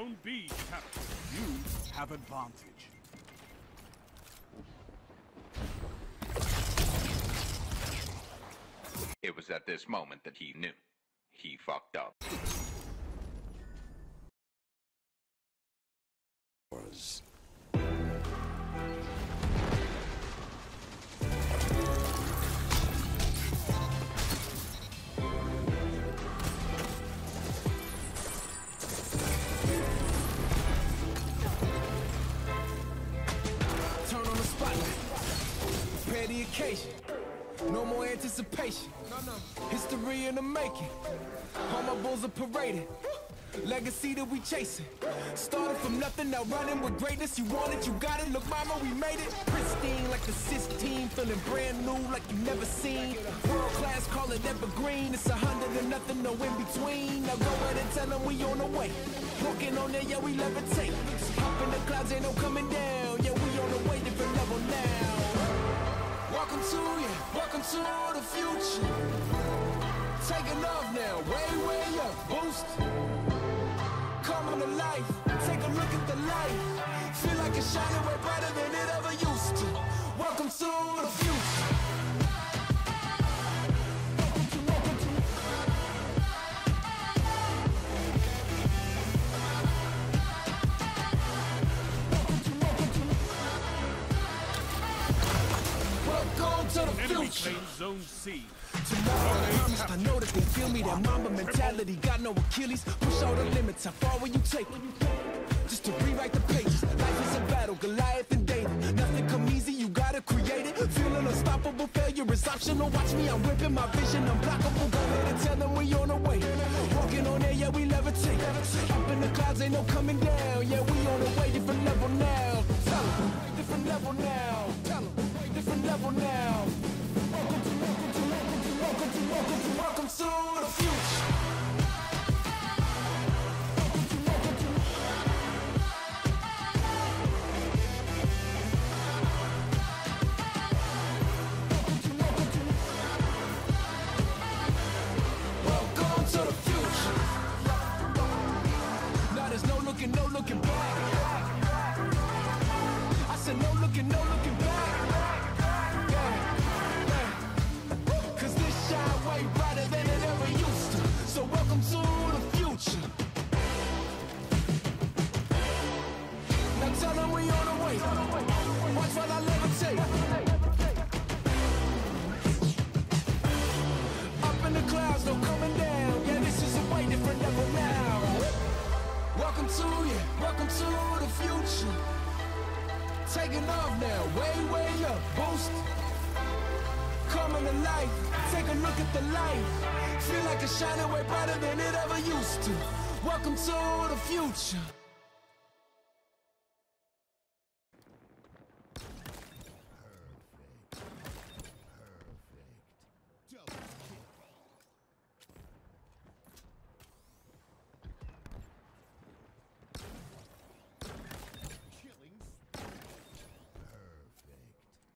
Zone B captured. You have advantage. It was at this moment that he knew. He fucked up. Prepare the occasion. No more anticipation. History in the making. All my bulls are paraded. Legacy that we chasing. Started from nothing, now running with greatness. You want it, you got it. Look, mama, we made it. Pristine like the team, feeling brand new like you never seen. World class, call it evergreen. It's a hundred and nothing, no in between. Now go ahead and tell them we on the way. Walking on there, yeah, we levitate. Up in the clouds, ain't no coming down. Yeah, we on the way, different level now. Welcome to you, welcome to the future. Taking off now, way, way up, boost. On to life, take a look at the light. Feel like it's shining way brighter than it ever used to. Welcome to the future. To the future. Zone C. Tomorrow I promise, I know that they feel me. That Mamba mentality, got no Achilles. Push all the limits, how far will you take it? Just to rewrite the pages. Life is a battle, Goliath and David. Nothing come easy, you gotta create it. Feeling unstoppable, failure is optional. Watch me, I'm ripping my vision, unblockable. Go ahead and tell them we on the way. Watch while I levitate. Up in the clouds, no coming down. Yeah, this is a way different level now. Welcome to you, welcome to the future. Taking off now, way, way up, boost. Coming to life, take a look at the light. Feel like it's shining way brighter than it ever used to. Welcome to the future.